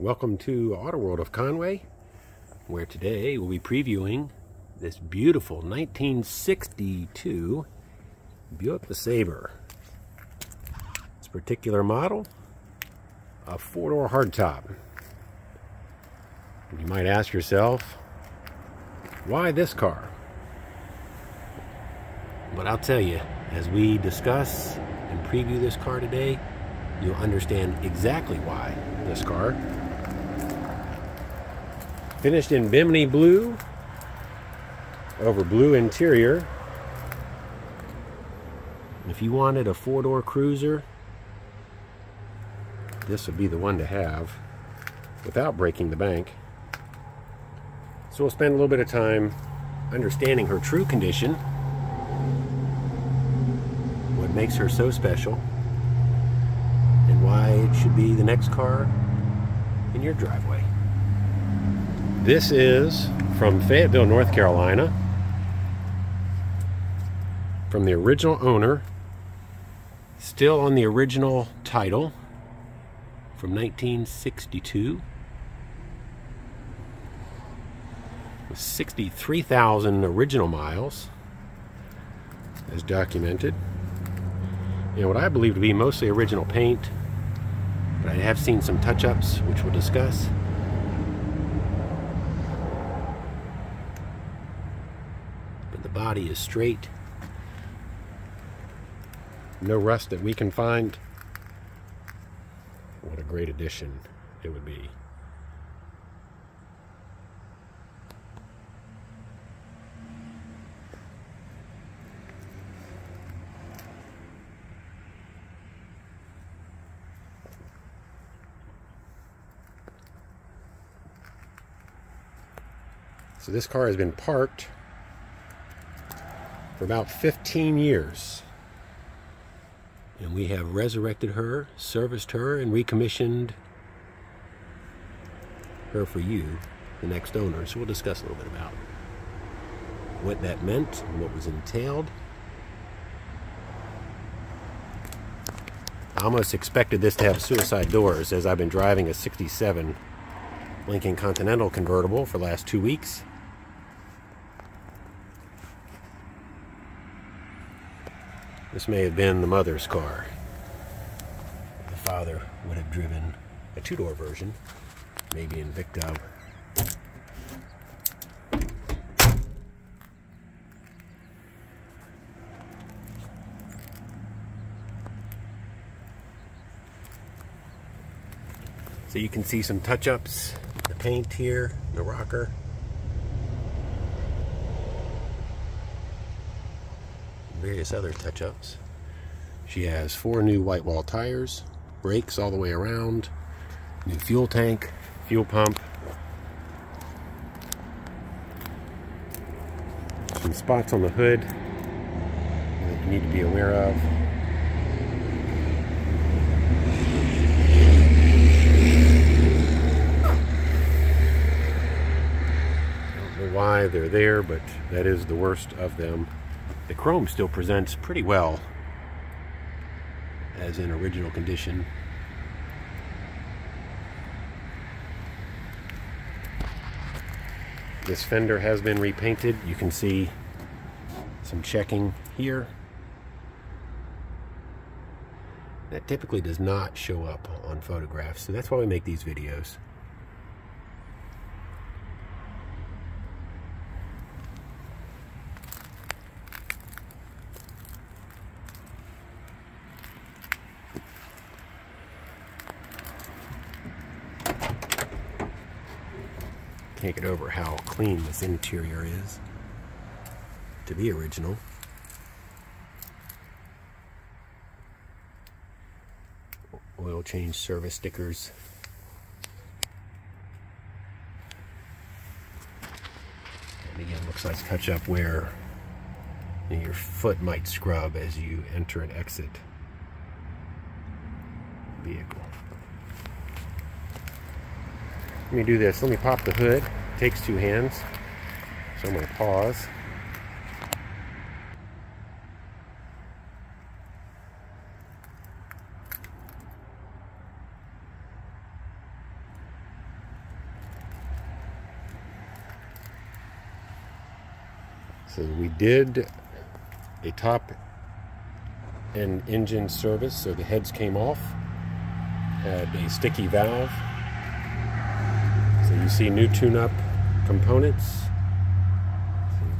Welcome to Auto World of Conway, where today we'll be previewing this beautiful 1962 Buick LeSabre. This particular model, a four-door hardtop. You might ask yourself, why this car? But I'll tell you, as we discuss and preview this car today, you'll understand exactly why this car. Finished in Bimini blue over blue interior. If you wanted a four-door cruiser, this would be the one to have without breaking the bank. So we'll spend a little bit of time understanding her true condition, what makes her so special, and why it should be the next car in your driveway. This is from Fayetteville, North Carolina, from the original owner, still on the original title from 1962. With 63,000 original miles, as documented. And what I believe to be mostly original paint, but I have seen some touch-ups, which we'll discuss. But the body is straight. No rust that we can find. What a great addition it would be. So this car has been parked for about 15 years. And we have resurrected her, serviced her, and recommissioned her for you, the next owner. So we'll discuss a little bit about what that meant and what was entailed. I almost expected this to have suicide doors as I've been driving a 67 Lincoln Continental convertible for the last two weeks. This may have been the mother's car. The father would have driven a two-door version, maybe Invicta. So you can see some touch-ups, the paint here, the rocker. Various other touch-ups. She has four new white wall tires, brakes all the way around, new fuel tank, fuel pump, some spots on the hood that you need to be aware of. I don't know why they're there, but that is the worst of them. The chrome still presents pretty well as in original condition. This fender has been repainted. You can see some checking here. That typically does not show up on photographs, so that's why we make these videos. Can't get over how clean this interior is to be original. Oil change service stickers. And again, looks like touch up where your foot might scrub as you enter and exit vehicle. Let me do this. Let me pop the hood. It takes two hands. So I'm going to pause. So we did a top and engine service, so the heads came off, had a sticky valve, you see new tune-up components.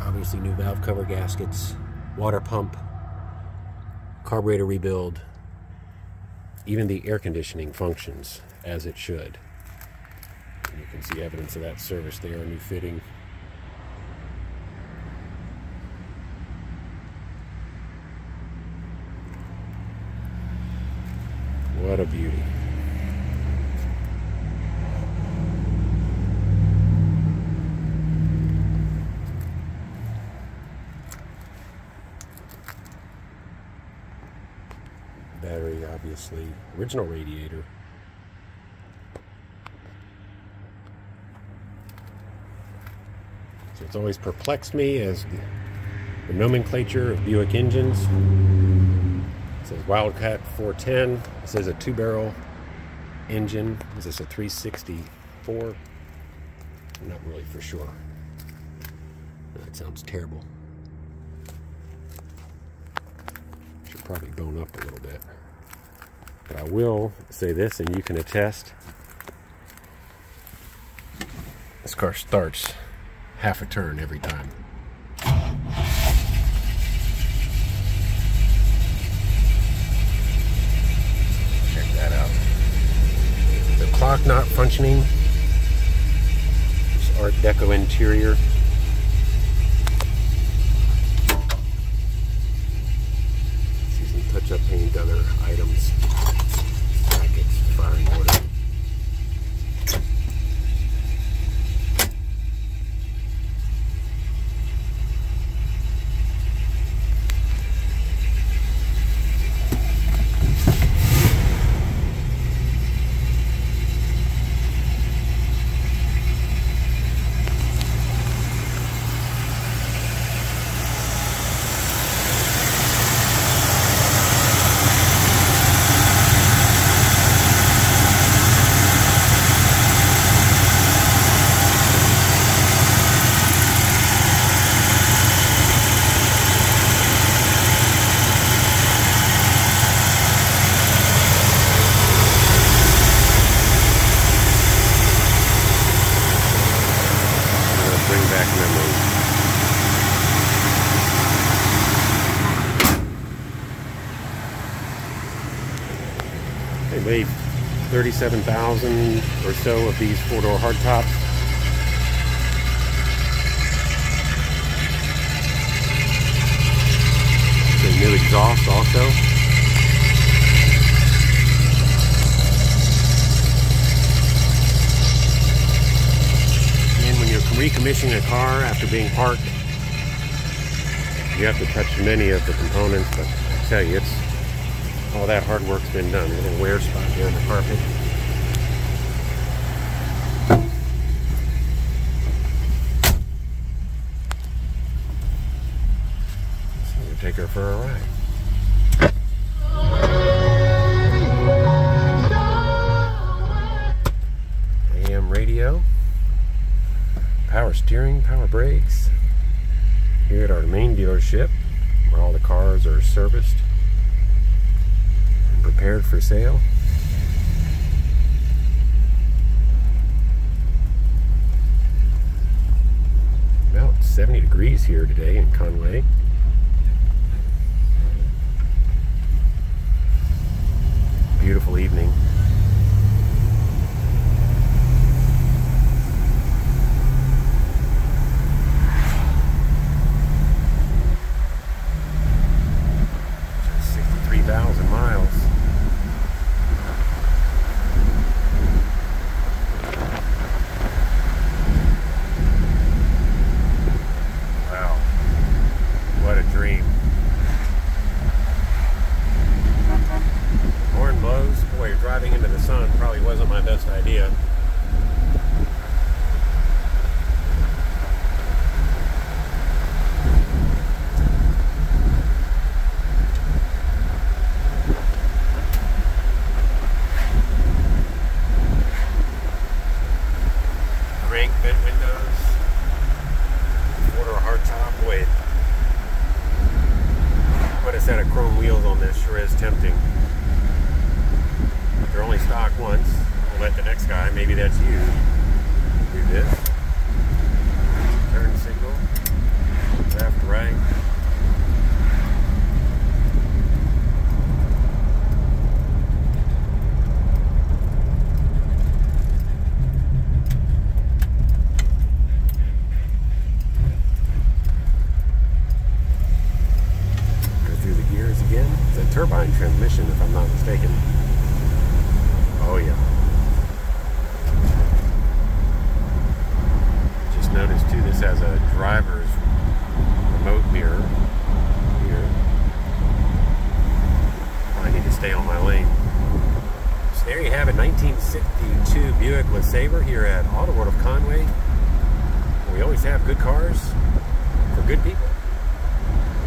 Obviously new valve cover gaskets, water pump, carburetor rebuild, even the air conditioning functions as it should. And you can see evidence of that service there, a new fitting. What a beauty. Battery, obviously, original radiator. So it's always perplexed me as the, nomenclature of Buick engines. It says Wildcat 410. It says a two barrel engine. Is this a 364? I'm not really for sure. That sounds terrible. Probably bone up a little bit. But I will say this, and you can attest. This car starts half a turn every time. Check that out. The clock not functioning. This Art Deco interior. Touch-up paint, other items, 37,000 or so of these four-door hardtops. The new exhaust also. And when you're recommissioning a car after being parked, you have to touch many of the components, but I tell you, it's all that hard work's been done. A little wear spot here the carpet. So we'll take her for a ride. AM radio, power steering, power brakes. Here at our main dealership, where all the cars are serviced prepared for sale. About 70 degrees here today in Conway. Beautiful evening. my best idea. Hardtop, wait. Put a set of chrome wheels on this, sure is tempting. They're only stock once. Let the next guy, maybe that's you, do this. Turn signal, left, right. Go through the gears again. It's a turbine transmission, if I'm not mistaken. Oh yeah. Just noticed a driver's remote mirror here. I need to stay on my lane. So there you have it, 1962 Buick LeSabre here at Auto World of Conway. We always have good cars for good people.